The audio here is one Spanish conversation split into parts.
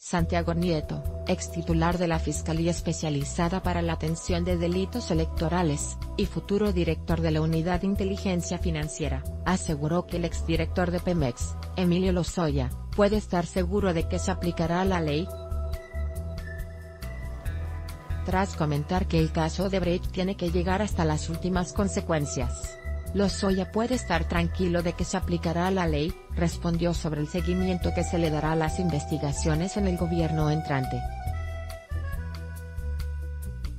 Santiago Nieto, ex titular de la Fiscalía Especializada para la Atención de Delitos Electorales, y futuro director de la Unidad de Inteligencia Financiera, aseguró que el exdirector de Pemex, Emilio Lozoya, puede estar seguro de que se aplicará la ley. Tras comentar que el caso de Brecht tiene que llegar hasta las últimas consecuencias. Lozoya puede estar tranquilo de que se aplicará la ley, respondió sobre el seguimiento que se le dará a las investigaciones en el gobierno entrante.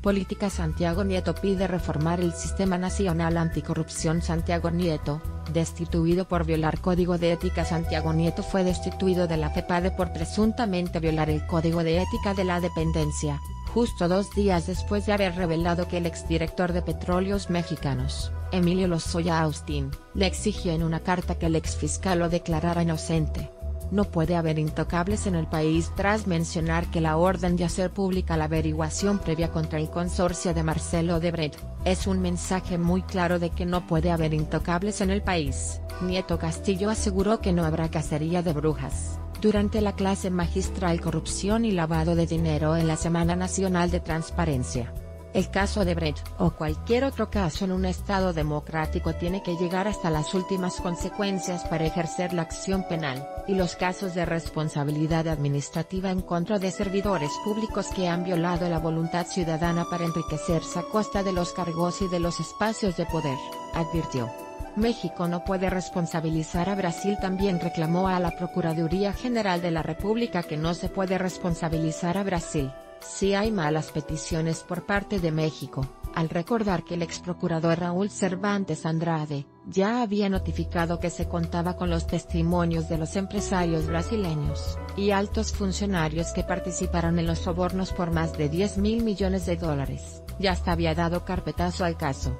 Política Santiago Nieto pide reformar el Sistema Nacional Anticorrupción Santiago Nieto, destituido por violar Código de Ética Santiago Nieto fue destituido de la FEPADE por presuntamente violar el Código de Ética de la dependencia, justo dos días después de haber revelado que el exdirector de Petróleos Mexicanos, Emilio Lozoya Austin, le exigió en una carta que el exfiscal lo declarara inocente. No puede haber intocables en el país tras mencionar que la orden de hacer pública la averiguación previa contra el consorcio de Marcelo Debret, es un mensaje muy claro de que no puede haber intocables en el país. Nieto Castillo aseguró que no habrá cacería de brujas, durante la clase magistral Corrupción y Lavado de Dinero en la Semana Nacional de Transparencia. El caso de Brecht o cualquier otro caso en un Estado democrático tiene que llegar hasta las últimas consecuencias para ejercer la acción penal, y los casos de responsabilidad administrativa en contra de servidores públicos que han violado la voluntad ciudadana para enriquecerse a costa de los cargos y de los espacios de poder, advirtió. México no puede responsabilizar a Brasil también reclamó a la Procuraduría General de la República que no se puede responsabilizar a Brasil si hay malas peticiones por parte de México, al recordar que el ex procurador Raúl Cervantes Andrade, ya había notificado que se contaba con los testimonios de los empresarios brasileños, y altos funcionarios que participaron en los sobornos por más de 10 mil millones de dólares, ya hasta había dado carpetazo al caso.